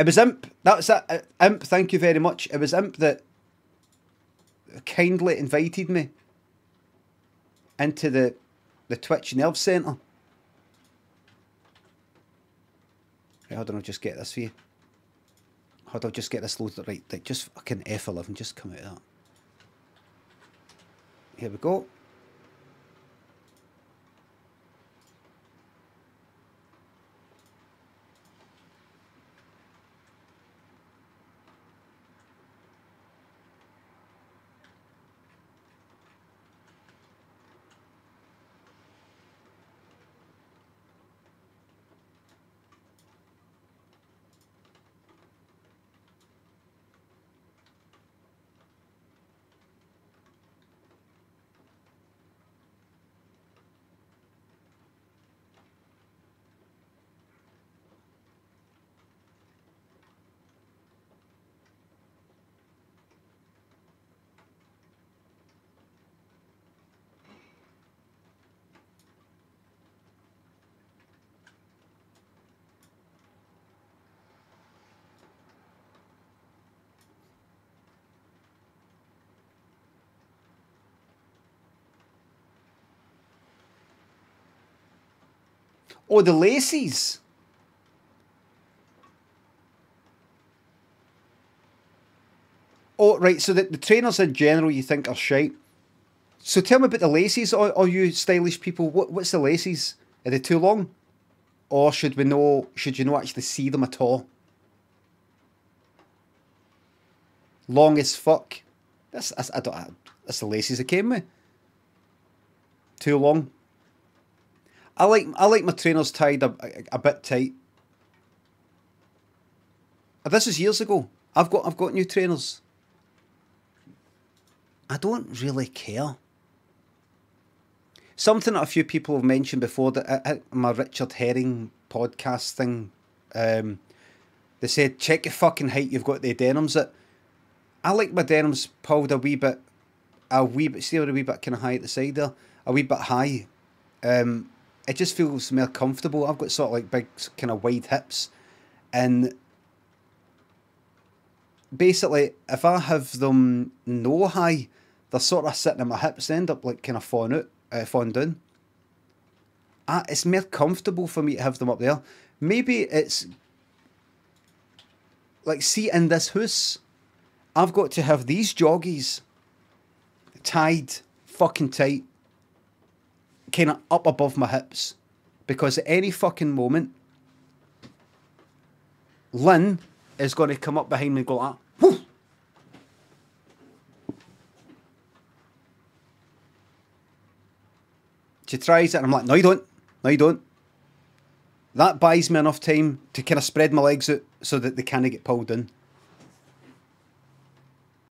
It was Imp. That's it. Uh, Imp, thank you very much. It was Imp that kindly invited me into the the Twitch Nerve Centre. Right, hold on, I'll just get this for you. Hold on, I'll just get this loaded right. Just fucking F11, just come out of that. Here we go. Oh, the laces. Oh, right. So the, the trainers in general you think are shite. So tell me about the laces, all, all you stylish people. What, what's the laces? Are they too long? Or should we know, should you not actually see them at all? Long as fuck. That's, that's, I don't, that's the laces it came with. Too long. I like I like my trainers tied a, a, a bit tight. This is years ago. I've got I've got new trainers. I don't really care. Something that a few people have mentioned before that uh, uh, my Richard Herring podcast thing. Um, they said check your fucking height. You've got the denims at. I like my denims pulled a wee bit, a wee bit. See, a wee bit kind of high at the side there, a wee bit high. Um, it just feels more comfortable. I've got sort of like big kind of wide hips, and basically, if I have them no high, they're sort of sitting at my hips, end up like kind of falling out, uh, falling down. It's more comfortable for me to have them up there. Maybe it's like see in this house, I've got to have these joggies tied fucking tight kind of up above my hips because at any fucking moment, Lynn is going to come up behind me and go like, Whoo! She tries it and I'm like, no, you don't. No, you don't. That buys me enough time to kind of spread my legs out so that they kind of get pulled in.